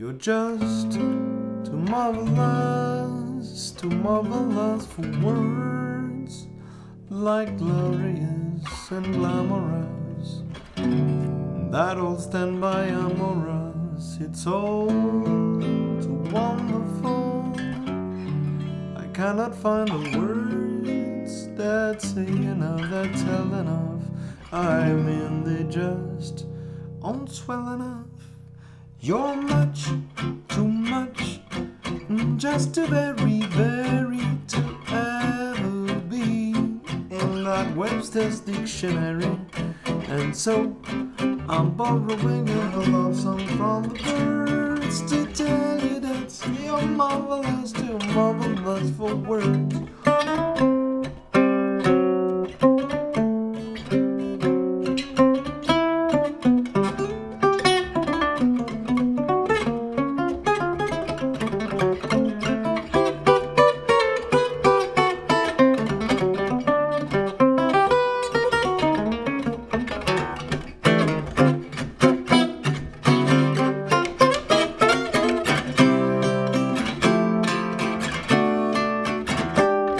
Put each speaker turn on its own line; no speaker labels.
You're just too marvelous, too marvelous for words, like glorious and glamorous. That old standby amorous, it's all too wonderful. I cannot find the words that say enough, that tell enough. I mean, they just aren't swell enough. You're much, too much, mm, just too very, very to ever be in that Webster's dictionary. And so I'm borrowing a love song from the birds to tell you that you're marvelous, too marvelous for words.